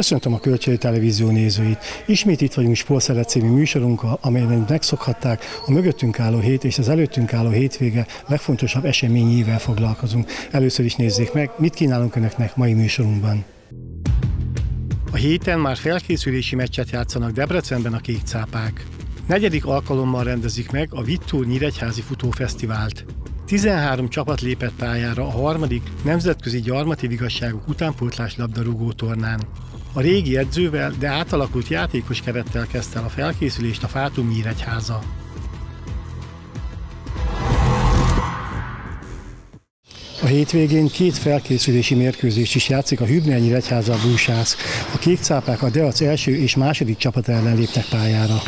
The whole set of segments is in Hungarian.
Köszöntöm a Kölcsei Televízió nézőit. Ismét itt vagyunk Sportszeret című műsorunkkal, amelyen megszokhatták a mögöttünk álló hét és az előttünk álló hétvége legfontosabb eseményével foglalkozunk. Először is nézzék meg, mit kínálunk Önöknek mai műsorunkban. A héten már felkészülési meccset játszanak Debrecenben a kék. Negyedik alkalommal rendezik meg a Vittúr Nyíregyházi Futófesztivált. 13 csapat lépett pályára a harmadik nemzetközi gyarmati vigasságok utánpótlás labdarúgó tornán. A régi edzővel, de átalakult játékos kerettel kezdte a felkészülést a Fátum Nyíregyháza. A hétvégén két felkészülési mérkőzést is játszik a Hübner Nyíregyháza Búsász. A kék cápák a Deac első és második csapat ellen léptek pályára.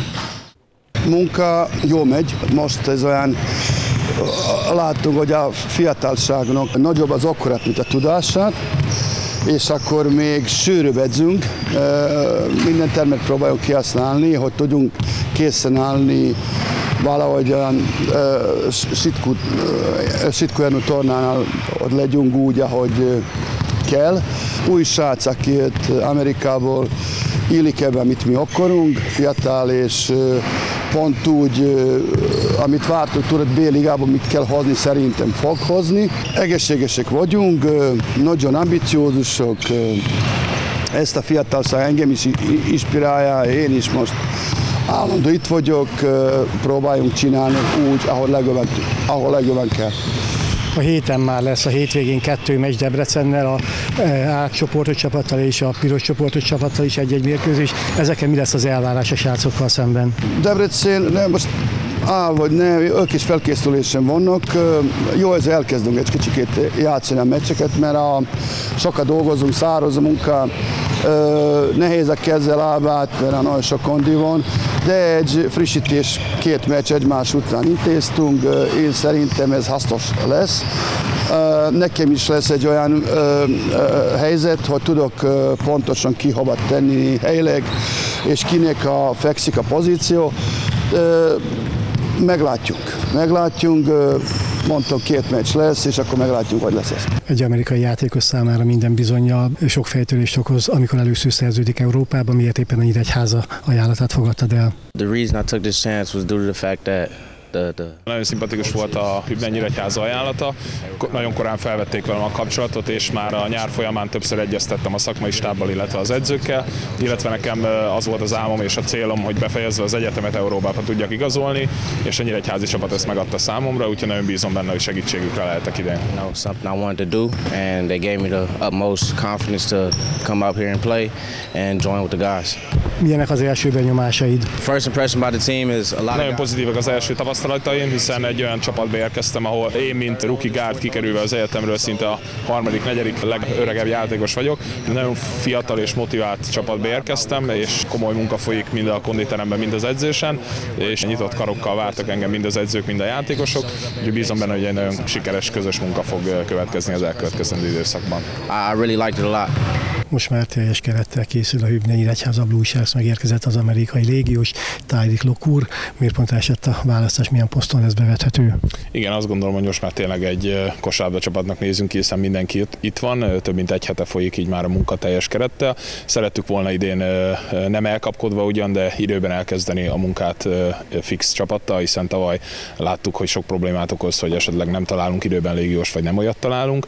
Munka jó megy, most ez olyan láttunk, hogy a fiatalságnak nagyobb az akkurat, mint a tudását, és akkor még sűrűbb edzünk, minden termet próbáljuk kihasználni, hogy tudjunk készen állni valahogy olyan Sitkujárnú tornánál ott legyünk úgy, ahogy kell. Új srác, aki jött Amerikából, illik ebben, amit mi akarunk, fiatal és pont úgy, amit vártunk, tudod, B-ligában mit kell hozni, szerintem fog hozni. Egészségesek vagyunk, nagyon ambiciózusok, ezt a fiatalság engem is inspirálja, én is most állandó itt vagyok, próbáljunk csinálni úgy, ahol legjobban, ahol legjobban kell. A héten már lesz a hétvégén kettő meccs Debrecennel, a átcsoportos csapattal és a piros csoportos csapattal is egy-egy mérkőzés. Ezeken mi lesz az elvárás a srácokkal szemben? Debrecen, nem, most á, vagy ne, ők is felkészülésen vannak. Jó, ez elkezdünk egy kicsit játszani a meccseket, mert a, sokat dolgozunk, száraz a munka, nehéz a kezzel lábát, mert nagyon sok kondi van, de egy frissítés két meccs egymás után intéztünk, én szerintem ez hasznos lesz. Nekem is lesz egy olyan helyzet, hogy tudok pontosan ki hova tenni helyileg, és kinek a fekszik a pozíció. Meglátjuk, meglátjuk, mondtam, két meccs lesz, és akkor meglátjuk, hogy lesz ez. Egy amerikai játékos számára minden bizonyja sok fejtörést okoz, amikor először szerződik Európában, miért éppen a Nyíregyháza ajánlatát fogadtad el? The reason I took this chance was due to the fact that the, the... Nagyon szimpatikus volt a Hübner Nyíregyháza ajánlata. Nagyon korán felvették velem a kapcsolatot, és már a nyár folyamán többször egyeztettem a szakmai stábbal, illetve az edzőkkel, illetve nekem az volt az álmom és a célom, hogy befejezve az egyetemet Európába tudjak igazolni, és a Nyíregyházi csapat ezt megadta számomra, úgyhogy nagyon bízom benne, hogy segítségükre lehetek idén. Something I wanted to do, and they gave me the utmost confidence to come up here and play and join with the guys. Milyenek az első benyomásaid? First impression about the team is a lot Nagyon pozitívak az első tapasztalataim, hiszen egy olyan csapatba érkeztem, ahol én, mint rookie guard kikerülve az egyetemről szinte a harmadik, negyedik legöregebb játékos vagyok. Nagyon fiatal és motivált csapatba érkeztem, és komoly munka folyik mind a konditeremben, mind az edzésen, és nyitott karokkal vártak engem mind az edzők, mind a játékosok. Úgyhogy bízom benne, hogy egy nagyon sikeres közös munka fog következni az elkövetkezendő időszakban. I really liked it a lot. Most már teljes kerettel készül a Hübner Nyíregyháza Blue Sharks, megérkezett az amerikai légiós Tyreek Lokur. Miért pont esett a választás, milyen poszton lesz bevethető? Igen, azt gondolom, hogy most már tényleg egy kosárba csapatnak nézünk ki, hiszen mindenki itt van, több mint egy hete folyik így már a munka teljes kerettel. Szerettük volna idén nem elkapkodva ugyan, de időben elkezdeni a munkát fix csapattal, hiszen tavaly láttuk, hogy sok problémát okoz, hogy esetleg nem találunk időben légiós, vagy nem olyat találunk.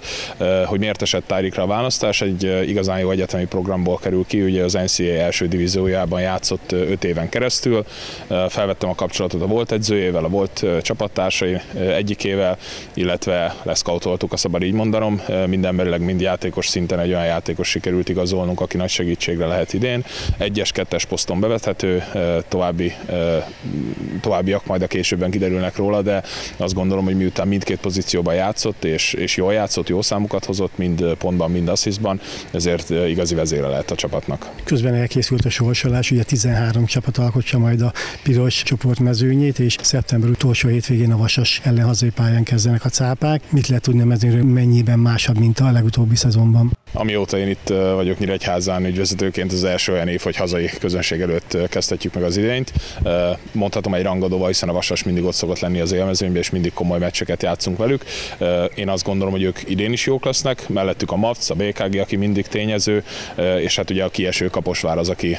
Hogy miért esett Tyreekra a választás? Egy igazán jó egyetemi programból kerül ki, ugye az NCAA első divíziójában játszott 5 éven keresztül. Felvettem a kapcsolatot a volt edzőjével, a volt csapattársai egyikével, illetve leszkautoltuk, a szabad így mondanom. Mindenberileg mind játékos szinten egy olyan játékos sikerült igazolnunk, aki nagy segítségre lehet idén. Egyes, kettes poszton bevethető, további, továbbiak majd a későbben kiderülnek róla, de azt gondolom, hogy miután mindkét pozícióban játszott, és, és jól játszott, jó számokat hozott, mind pontban, mind asszisztban, ezért igazi vezére lehet a csapatnak. Közben elkészült a sorsolás, ugye 13 csapat alkotja majd a piros csoport mezőnyét, és szeptember utolsó hétvégén a Vasas ellen hazai pályán kezdenek a cápák. Mit lehet tudni a mezőnyről, mennyiben másabb, mint a legutóbbi szezonban? Amióta én itt vagyok Nyíregyházán ügyvezetőként, az első olyan év, hogy hazai közönség előtt kezdhetjük meg az idényt. Mondhatom egy rangadóval, hiszen a Vasas mindig ott szokott lenni az élmezőnyben, és mindig komoly meccseket játszunk velük. Én azt gondolom, hogy ők idén is jók lesznek, mellettük a MAFC, a BKG, aki mindig tényező, és hát ugye a kieső Kaposvár az, aki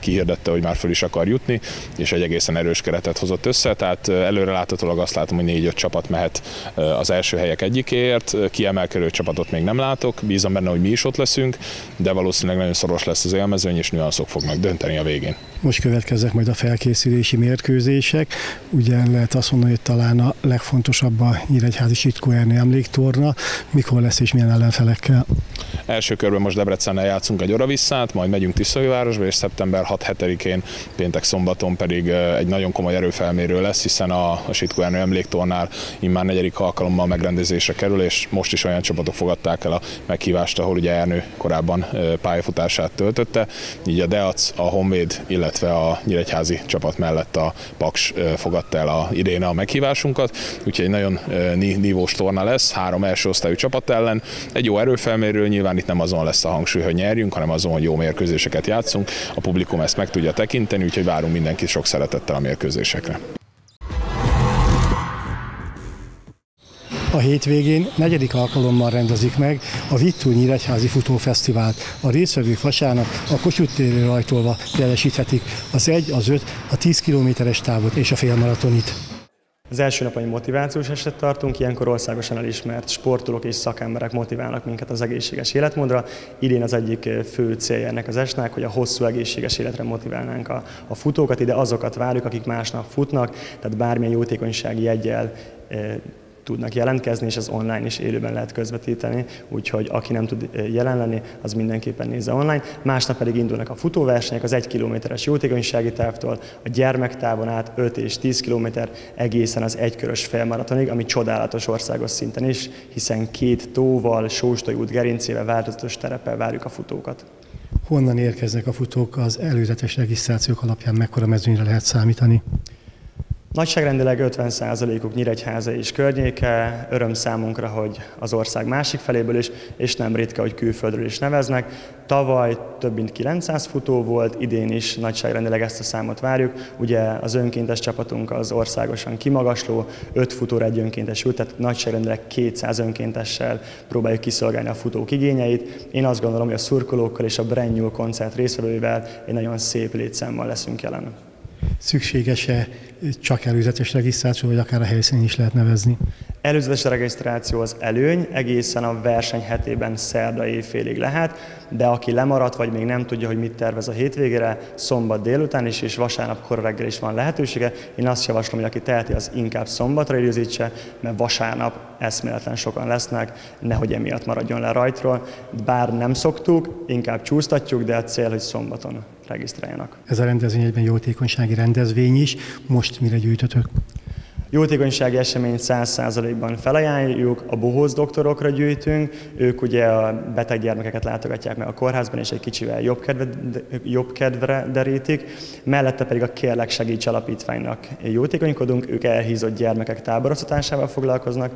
kihirdette, hogy már föl is akar jutni, és egy egészen erős keretet hozott össze, tehát előre láthatólag azt látom, hogy négy-öt csapat mehet az első helyek egyikéért, kiemelkedő csapatot még nem látok, bízom benne, hogy mi is ott leszünk, de valószínűleg nagyon szoros lesz az élmezőny, és nüanszok fognak dönteni a végén. Most következnek majd a felkészülési mérkőzések. Ugye lehet azt mondani, hogy talán a legfontosabb a Nyíregyházi Sitkó Ernő emléktorna. Mikor lesz és milyen ellenfelekkel? Első körben most Debrecennel játszunk egy visszát, majd megyünk Tiszajvárosba, és szeptember 6-7-én, péntek szombaton pedig egy nagyon komoly erőfelmérő lesz, hiszen a, a Sitkó Ernő emléktornál immár negyedik alkalommal megrendezésre kerül, és most is olyan csapatok fogadták el a meghívást, ahol ugye Ernő korábban pályafutását töltötte, így a Deac, a Honvéd, illetve a Nyíregyházi csapat mellett a Paks fogadta el a idén a meghívásunkat, úgyhogy egy nagyon nívós torna lesz, három első osztályú csapat ellen, egy jó erőfelmérő, nyilván itt nem azon lesz a hangsúly, hogy nyerjünk, hanem azon, hogy jó mérkőzéseket játszunk, a publikum ezt meg tudja tekinteni, úgyhogy várunk mindenkit sok szeretettel a mérkőzésekre. A hétvégén negyedik alkalommal rendezik meg a Vittú Nyíregyházi Futófesztivált. A résztvevők vasárnap a Kossuth térre rajtolva teljesíthetik az 1, az 5, a 10 kilométeres távot és a félmaratonit. Az első napon egy motivációs eset tartunk, ilyenkor országosan elismert sportolók és szakemberek motiválnak minket az egészséges életmódra. Idén az egyik fő célja ennek az esnek, hogy a hosszú egészséges életre motiválnánk a, a futókat, ide azokat várjuk, akik másnap futnak, tehát bármilyen jótékonysági jegyel tudnak jelentkezni, és az online is élőben lehet közvetíteni, úgyhogy aki nem tud eh, jelen lenni, az mindenképpen nézze online. Másnap pedig indulnak a futóversenyek az egy kilométeres jótékonysági távtól, a gyermektávon át 5 és 10 kilométer egészen az egykörös felmaratonig, ami csodálatos országos szinten is, hiszen két tóval, Sóstai út gerincével, változatos tereppel várjuk a futókat. Honnan érkeznek a futók az előzetes regisztrációk alapján, mekkora mezőnyre lehet számítani? Nagyságrendileg 50%-uk Nyíregyháza és környéke, öröm számunkra, hogy az ország másik feléből is, és nem ritka, hogy külföldről is neveznek. Tavaly több mint 900 futó volt, idén is nagyságrendileg ezt a számot várjuk. Ugye az önkéntes csapatunk az országosan kimagasló, 5 futóra egy önkéntes út, tehát nagyságrendileg 200 önkéntessel próbáljuk kiszolgálni a futók igényeit. Én azt gondolom, hogy a szurkolókkal és a Brand New koncert részvevőivel egy nagyon szép létszámmal leszünk jelen. Szükséges-e csak előzetes regisztráció, vagy akár a helyszínen is lehet nevezni? Előzetes regisztráció az előny, egészen a verseny hetében szerda évfélig lehet, de aki lemaradt, vagy még nem tudja, hogy mit tervez a hétvégére, szombat délután is, és vasárnap kor reggel is van lehetősége. Én azt javaslom, hogy aki teheti, az inkább szombatra időzítse, mert vasárnap eszméletlen sokan lesznek, nehogy emiatt maradjon le rajtról. Bár nem szoktuk, inkább csúsztatjuk, de a cél, hogy szombaton regisztráljanak. Ez a rendezvény egyben jótékonysági rendezvény is. Most mire gyűjtötök? Jótékonysági eseményt 100%-ban felajánljuk, a bohóz doktorokra gyűjtünk, ők ugye a beteg gyermekeket látogatják meg a kórházban, és egy kicsivel jobb, kedve, jobb kedvre derítik. Mellette pedig a Kérlek Segíts Alapítványnak jótékonykodunk, ők elhízott gyermekek táboroztatásával foglalkoznak,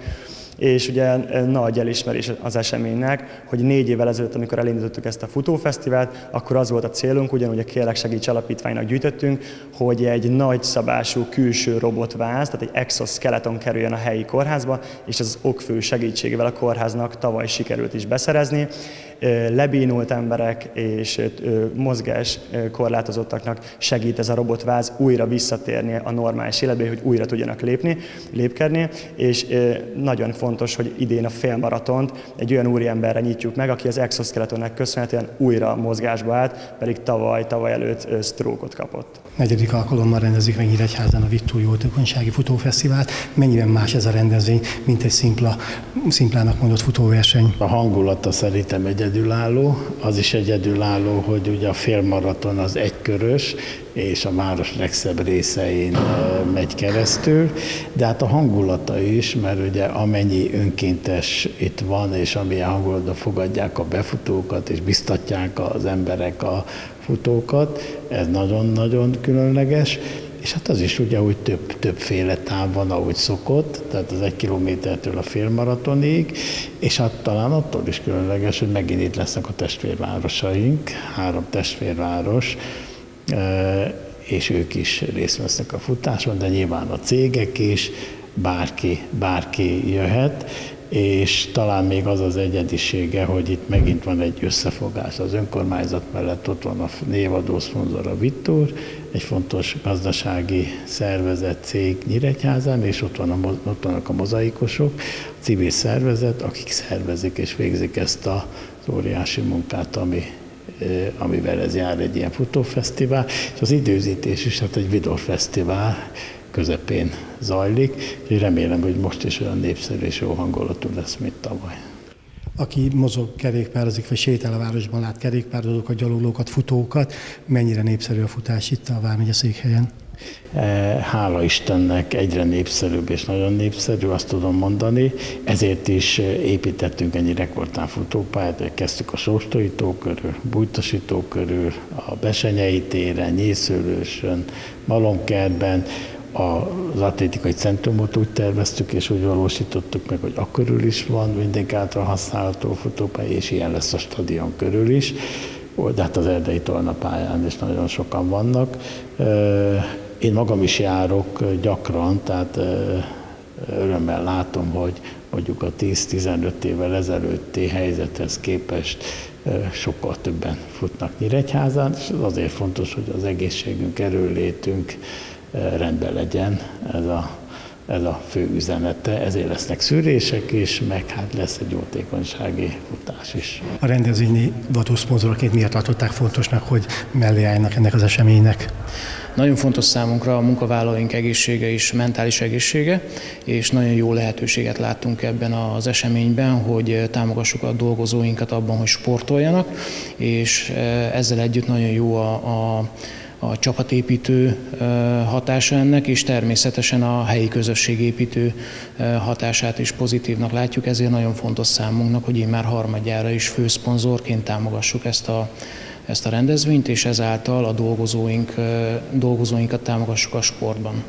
és ugye e, nagy elismerés az eseménynek, hogy négy évvel ezelőtt, amikor elindítottuk ezt a futófesztivált, akkor az volt a célunk, ugyanúgy a Kérlek Segíts Alapítványnak gyűjtöttünk, hogy egy nagy szabású külső robotváz, tehát egy exoskeleton kerüljön a helyi kórházba, és az okfő segítségével a kórháznak tavaly sikerült is beszerezni lebénult emberek és mozgás korlátozottaknak segít ez a robotváz újra visszatérni a normális életbe, hogy újra tudjanak lépni, lépkedni, és nagyon fontos, hogy idén a félmaratont egy olyan úriemberre nyitjuk meg, aki az exoskeletonnak köszönhetően újra mozgásba állt, pedig tavaly, tavaly előtt sztrókot kapott. Negyedik alkalommal rendezik meg Nyíregyházán a Vittó Jótékonysági Futófesztivált. Mennyiben más ez a rendezvény, mint egy szimpla, szimplának mondott futóverseny? A hangulata szerintem egy egyedülálló, az is egyedülálló, hogy ugye a félmaraton az egykörös, és a város legszebb részein megy keresztül, de hát a hangulata is, mert ugye amennyi önkéntes itt van, és amilyen hangulatban fogadják a befutókat, és biztatják az emberek a futókat, ez nagyon-nagyon különleges. És hát az is ugye úgy több, többféle táv van, ahogy szokott, tehát az egy kilométertől a félmaratonig, és hát talán attól is különleges, hogy megint itt lesznek a testvérvárosaink, három testvérváros, és ők is részt vesznek a futáson, de nyilván a cégek is, bárki, bárki jöhet, és talán még az az egyedisége, hogy itt megint van egy összefogás. Az önkormányzat mellett ott van a névadó szponzor a Vittor, egy fontos gazdasági szervezet cég Nyíregyházán, és ott, van a, ott vannak a mozaikosok, a civil szervezet, akik szervezik és végzik ezt az óriási munkát, ami amivel ez jár egy ilyen futófesztivál, és az időzítés is, hát egy videófesztivál közepén zajlik, és remélem, hogy most is olyan népszerű és jó hangulatú lesz, mint tavaly. Aki mozog kerékpározik, vagy sétál a városban, lát kerékpározókat, gyalogolókat, futókat, mennyire népszerű a futás itt a Vármegye székhelyen? E, hála Istennek egyre népszerűbb és nagyon népszerű, azt tudom mondani. Ezért is építettünk ennyi rekordtán futópályát, kezdtük a Sóstói tó körül, Bújtosi tó körül, a Besenyei téren, Nyészőlősön, Malomkertben, az atlétikai centrumot úgy terveztük és úgy valósítottuk meg, hogy akkörül is van mindenki által használható futópálya, és ilyen lesz a stadion körül is. De hát az erdei tornapályán is nagyon sokan vannak. Én magam is járok gyakran, tehát örömmel látom, hogy mondjuk a 10-15 évvel ezelőtti helyzethez képest sokkal többen futnak Nyíregyházán, és az azért fontos, hogy az egészségünk, erőlétünk, rendben legyen ez a, ez a fő üzenete. Ezért lesznek szűrések is, meg hát lesz egy jótékonysági futás is. A rendezvényi vatószponzoroként miért tartották fontosnak, hogy mellé állnak ennek az eseménynek? Nagyon fontos számunkra a munkavállalóink egészsége és mentális egészsége, és nagyon jó lehetőséget láttunk ebben az eseményben, hogy támogassuk a dolgozóinkat abban, hogy sportoljanak, és ezzel együtt nagyon jó a, a a csapatépítő hatása ennek, és természetesen a helyi közösségépítő hatását is pozitívnak látjuk, ezért nagyon fontos számunknak, hogy én már harmadjára is főszponzorként támogassuk ezt a, ezt a rendezvényt, és ezáltal a dolgozóink, dolgozóinkat támogassuk a sportban.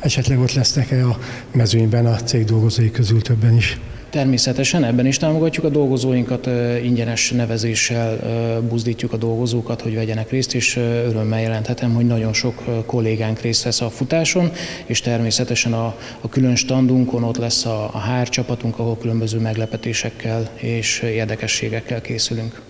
Esetleg ott lesznek-e a mezőnyben a cég dolgozói közül többen is? Természetesen ebben is támogatjuk a dolgozóinkat, ingyenes nevezéssel buzdítjuk a dolgozókat, hogy vegyenek részt, és örömmel jelenthetem, hogy nagyon sok kollégánk részt vesz a futáson, és természetesen a, a külön standunkon ott lesz a, a HR csapatunk, ahol különböző meglepetésekkel és érdekességekkel készülünk.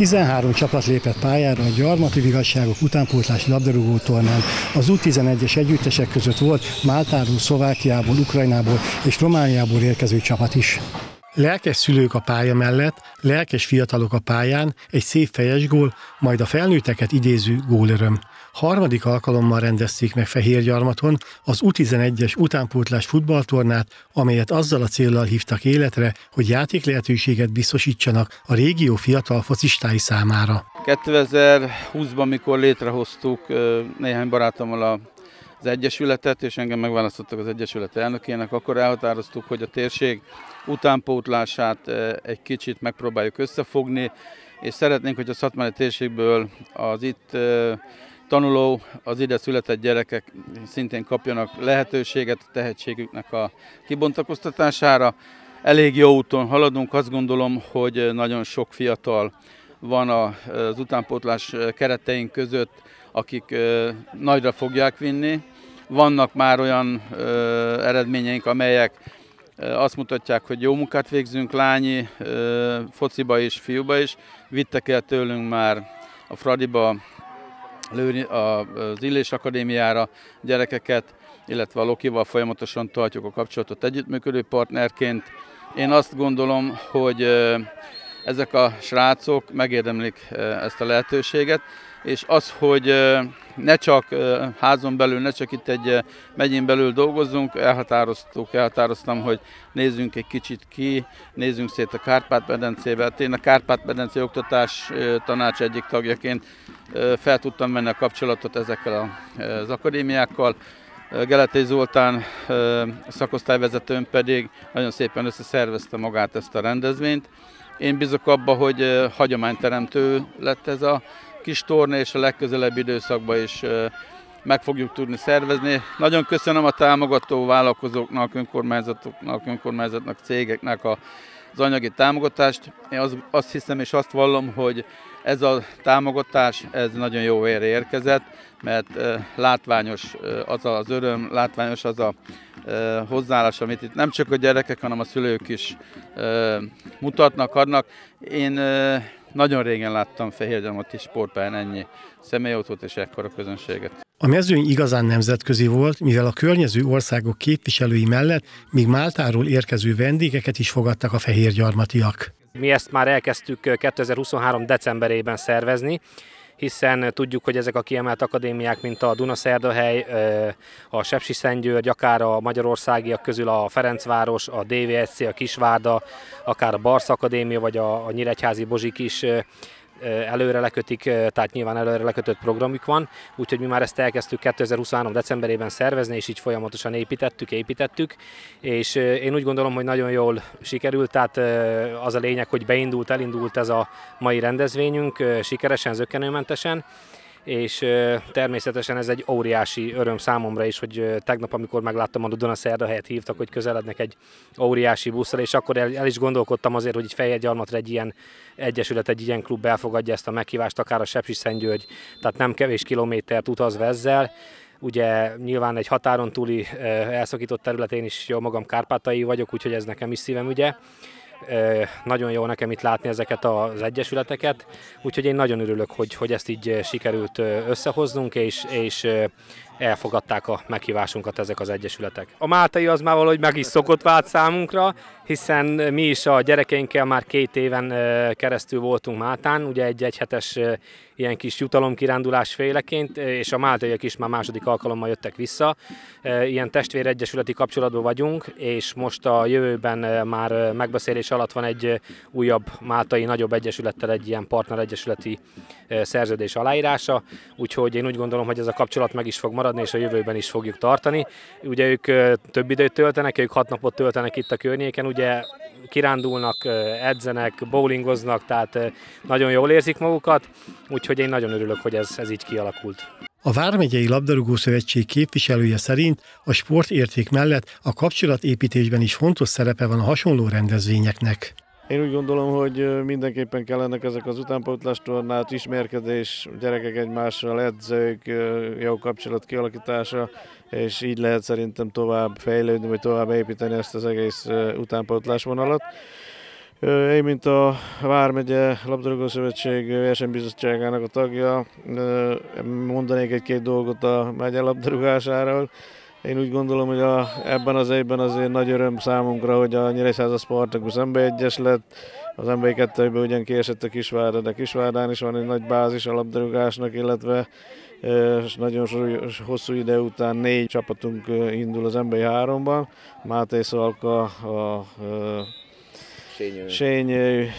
13 csapat lépett pályára a gyarmati vigasságok utánpótlás labdarúgó tornán. Az U11-es együttesek között volt Máltáról, Szlovákiából, Ukrajnából és Romániából érkező csapat is. Lelkes szülők a pálya mellett, lelkes fiatalok a pályán, egy szép fejes gól, majd a felnőtteket idéző gólöröm. Harmadik alkalommal rendezték meg Fehérgyarmaton az U11-es utánpótlás futballtornát, amelyet azzal a céllal hívtak életre, hogy játék lehetőséget biztosítsanak a régió fiatal focistái számára. 2020-ban, mikor létrehoztuk néhány barátommal az Egyesületet, és engem megválasztottak az Egyesület elnökének, akkor elhatároztuk, hogy a térség utánpótlását egy kicsit megpróbáljuk összefogni, és szeretnénk, hogy a szatmári térségből az itt tanuló, az ide született gyerekek szintén kapjanak lehetőséget a tehetségüknek a kibontakoztatására. Elég jó úton haladunk, azt gondolom, hogy nagyon sok fiatal van az utánpótlás kereteink között, akik nagyra fogják vinni. Vannak már olyan eredményeink, amelyek azt mutatják, hogy jó munkát végzünk lányi, fociba is, fiúba is. Vittek el tőlünk már a Fradiba az Illés Akadémiára gyerekeket, illetve a Lokival folyamatosan tartjuk a kapcsolatot együttműködő partnerként. Én azt gondolom, hogy ezek a srácok megérdemlik ezt a lehetőséget, és az, hogy ne csak házon belül, ne csak itt egy megyén belül dolgozzunk, elhatároztuk, elhatároztam, hogy nézzünk egy kicsit ki, nézzünk szét a Kárpát-medencébe. Én a Kárpát-medence oktatás tanács egyik tagjaként fel tudtam menni a kapcsolatot ezekkel az akadémiákkal. Geletei Zoltán szakosztályvezetőn pedig nagyon szépen összeszervezte magát ezt a rendezvényt. Én bízok abba, hogy hagyományteremtő lett ez a kis torna és a legközelebbi időszakban is meg fogjuk tudni szervezni. Nagyon köszönöm a támogató vállalkozóknak, önkormányzatoknak, önkormányzatnak, cégeknek a, az anyagi támogatást. Én az, azt hiszem és azt vallom, hogy ez a támogatás, ez nagyon jó érre érkezett, mert látványos az az öröm, látványos az a hozzáállás, amit itt nem csak a gyerekek, hanem a szülők is mutatnak, adnak. Én nagyon régen láttam Fehérgyarmati sportpályán ennyi személyautót és ekkora közönséget. A mezőny igazán nemzetközi volt, mivel a környező országok képviselői mellett még Máltáról érkező vendégeket is fogadtak a fehérgyarmatiak. Mi ezt már elkezdtük 2023. decemberében szervezni, hiszen tudjuk, hogy ezek a kiemelt akadémiák, mint a Dunaszerdahely, a Sepsi Szentgyörgy, akár a magyarországiak közül a Ferencváros, a DVSC, a Kisvárda, akár a Barsz Akadémia, vagy a Nyíregyházi Bozsik is előre lekötik, tehát nyilván előre lekötött programjuk van, úgyhogy mi már ezt elkezdtük 2023. decemberében szervezni, és így folyamatosan építettük, építettük, és én úgy gondolom, hogy nagyon jól sikerült, tehát az a lényeg, hogy beindult, elindult ez a mai rendezvényünk sikeresen, zökkenőmentesen, és természetesen ez egy óriási öröm számomra is, hogy tegnap, amikor megláttam a Duna Szerda helyet hívtak, hogy közelednek egy óriási buszra, és akkor el, el is gondolkodtam azért, hogy egy Fehérgyarmatra egy ilyen egyesület, egy ilyen klub elfogadja ezt a meghívást, akár a Sepsi Szentgyörgy, tehát nem kevés kilométert utazva ezzel, Ugye nyilván egy határon túli elszakított területén is jó magam kárpátai vagyok, úgyhogy ez nekem is szívem ugye. Nagyon jó nekem itt látni ezeket az egyesületeket, úgyhogy én nagyon örülök, hogy, hogy ezt így sikerült összehoznunk, és, és elfogadták a meghívásunkat ezek az egyesületek. A Máltai az már valahogy meg is szokott vált számunkra, hiszen mi is a gyerekeinkkel már két éven keresztül voltunk Máltán, ugye egy egyhetes ilyen kis jutalomkirándulás féleként, és a máltaiak is már második alkalommal jöttek vissza. Ilyen testvéregyesületi kapcsolatban vagyunk, és most a jövőben már megbeszélés alatt van egy újabb máltai nagyobb egyesülettel egy ilyen partneregyesületi szerződés aláírása, úgyhogy én úgy gondolom, hogy ez a kapcsolat meg is fog maradni, és a jövőben is fogjuk tartani. Ugye ők több időt töltenek, ők hat napot töltenek itt a környéken, ugye kirándulnak, edzenek, bowlingoznak, tehát nagyon jól érzik magukat, úgyhogy én nagyon örülök, hogy ez, ez így kialakult. A Vármegyei Labdarúgó Szövetség képviselője szerint a sportérték mellett a kapcsolatépítésben is fontos szerepe van a hasonló rendezvényeknek. Én úgy gondolom, hogy mindenképpen kellenek ezek az utánpótlás tornát, ismerkedés, gyerekek egymással, edzők, jó kapcsolat kialakítása, és így lehet szerintem tovább fejlődni, vagy tovább építeni ezt az egész utánpótlás vonalat. Én, mint a Vármegye Labdarúgó Szövetség versenybizottságának a tagja, mondanék egy-két dolgot a megye labdarúgásáról. Én úgy gondolom, hogy a, ebben az évben azért nagy öröm számunkra, hogy a Nyíregyháza Spartacus MB1-es lett, az MB2-ben ugyan kiesett a Kisvárda, de Kisvárdán is van egy nagy bázis a labdarúgásnak, illetve és nagyon hosszú ide után négy csapatunk indul az MB3-ban. Máté Szalka, a, a Sényő,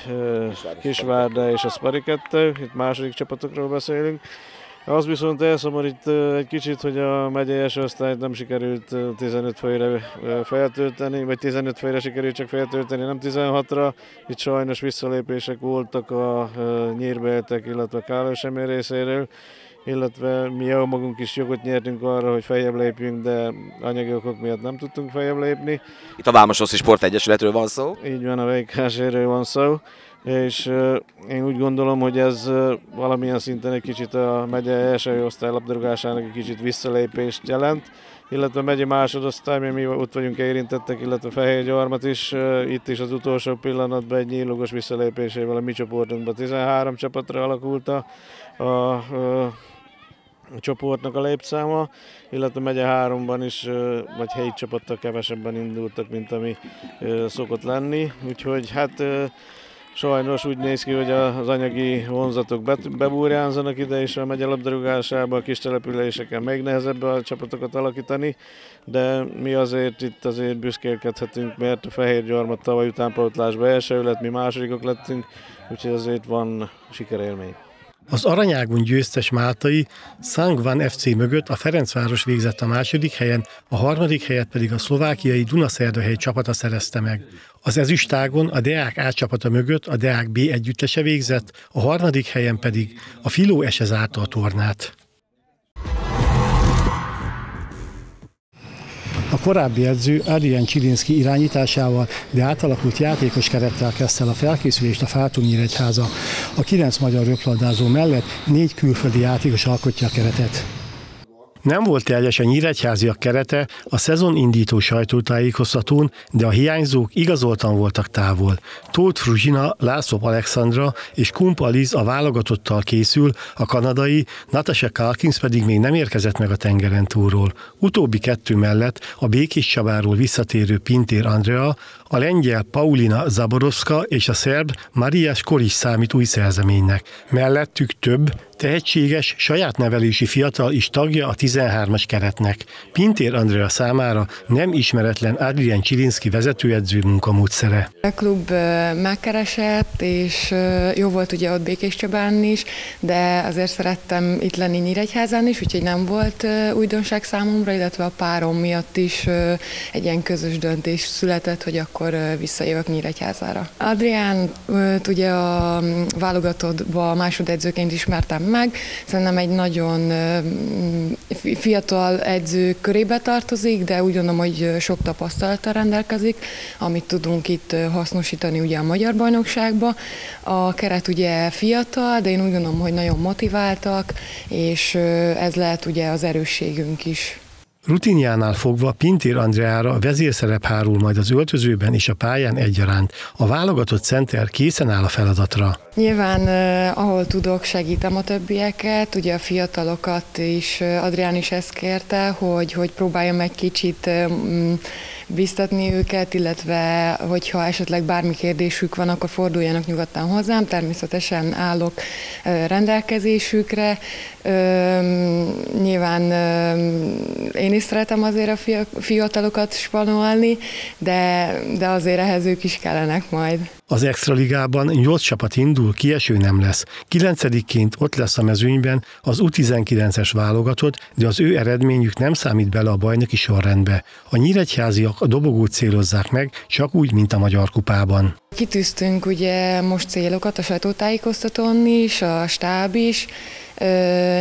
Kisvárda és a Spari 2, itt második csapatokról beszélünk. Az viszont elszomorít egy kicsit, hogy a megyei osztályt nem sikerült 15 főre feltölteni, vagy 15 főre sikerült csak feltölteni, nem 16-ra. Itt sajnos visszalépések voltak a nyírbeltek, illetve a Kálósemér részéről illetve mi jó magunk is jogot nyertünk arra, hogy feljebb lépjünk, de anyagi okok miatt nem tudtunk feljebb lépni. Itt a Vámososzi Sport Egyesületről van szó? Így van, a VKS-ről van szó és én úgy gondolom, hogy ez valamilyen szinten egy kicsit a megye első osztály labdarúgásának egy kicsit visszalépést jelent, illetve megye másodosztály, mert mi ott vagyunk érintettek, illetve Fehérgyarmat is, itt is az utolsó pillanatban egy nyílogos visszalépésével a mi csoportunkban 13 csapatra alakult a, a, a a csoportnak a lépszáma, illetve megye háromban is, vagy helyi csapattal kevesebben indultak, mint ami szokott lenni. Úgyhogy hát Sajnos úgy néz ki, hogy az anyagi vonzatok bebúrjánzanak ide is a megye labdarúgásába, a kis településeken még nehezebb a csapatokat alakítani, de mi azért itt azért büszkélkedhetünk, mert a Fehér Gyarmat tavaly utánpótlásban első lett, mi másodikok lettünk, úgyhogy azért van sikerélmény. Az aranyágon győztes Máltai Sangvan FC mögött a Ferencváros végzett a második helyen, a harmadik helyet pedig a szlovákiai Dunaszerdahely csapata szerezte meg. Az ezüstágon a Deák A csapata mögött a Deák B együttese végzett, a harmadik helyen pedig a Filó Ese zárta a tornát. A korábbi edző Adrian Csilinszki irányításával, de átalakult játékos kerettel kezdte a felkészülést a Fátum Nyíregyháza. A kilenc magyar röplabdázó mellett négy külföldi játékos alkotja a keretet. Nem volt teljesen nyíregyháziak kerete a szezon indító sajtótájékoztatón, de a hiányzók igazoltan voltak távol. Tóth Fruzsina, László Alexandra és Kump Aliz a válogatottal készül, a kanadai Natasha Kalkins pedig még nem érkezett meg a tengeren túlról. Utóbbi kettő mellett a Békés Csabáról visszatérő Pintér Andrea, a lengyel Paulina Zaborowska és a szerb Marias Koris számít új szerzeménynek. Mellettük több, tehetséges, saját nevelési fiatal is tagja a 13-as keretnek. Pintér Andrea számára nem ismeretlen Adrian Csilinszki vezetőedző munkamódszere. A klub megkeresett, és jó volt ugye ott Békés Csabán is, de azért szerettem itt lenni Nyíregyházán is, úgyhogy nem volt újdonság számomra, illetve a párom miatt is egy ilyen közös döntés született, hogy akkor visszajövök Nyíregyházára. Adrián ugye a válogatottba másodedzőként ismertem meg. Szerintem egy nagyon fiatal edző körébe tartozik, de úgy gondolom, hogy sok tapasztalattal rendelkezik, amit tudunk itt hasznosítani ugye a magyar bajnokságba. A keret ugye fiatal, de én úgy gondolom, hogy nagyon motiváltak, és ez lehet ugye az erősségünk is. Rutinjánál fogva Pintér Andreára vezérszerep hárul majd az öltözőben és a pályán egyaránt. A válogatott center készen áll a feladatra. Nyilván, eh, ahol tudok, segítem a többieket. Ugye a fiatalokat is, Adrián is ezt kérte, hogy, hogy próbáljam egy kicsit eh, biztatni őket, illetve hogyha esetleg bármi kérdésük van, akkor forduljanak nyugodtan hozzám. Természetesen állok rendelkezésükre. Nyilván én is szeretem azért a fiatalokat spanolni, de, de azért ehhez ők is kellenek majd. Az Extraligában 8 csapat indul, kieső nem lesz. Kilencedikként ott lesz a mezőnyben az U19-es válogatott, de az ő eredményük nem számít bele a bajnoki sorrendbe. A nyíregyháziak a dobogót célozzák meg, csak úgy, mint a Magyar Kupában. Kitűztünk ugye most célokat a sajtótájékoztatón is, a stáb is,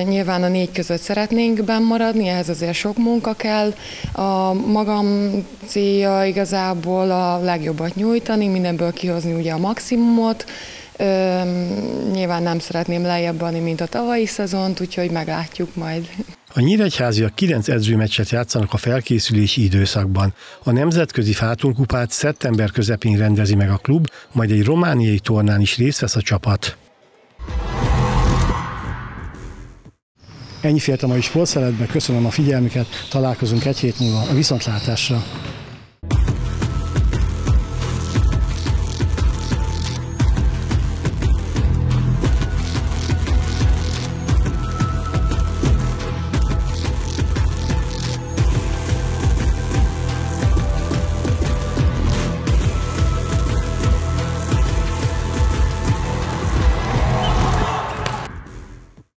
Nyilván a négy között szeretnénk benn maradni, ehhez azért sok munka kell. A magam célja igazából a legjobbat nyújtani, mindenből kihozni ugye a maximumot. Nyilván nem szeretném lejjebb adni, mint a tavalyi szezont, úgyhogy meglátjuk majd. A nyíregyháziak kilenc edzőmeccset játszanak a felkészülési időszakban. A nemzetközi fátunkupát szeptember közepén rendezi meg a klub, majd egy romániai tornán is részt vesz a csapat. Ennyi fért a mai sportszeletben, köszönöm a figyelmüket, találkozunk egy hét múlva a viszontlátásra.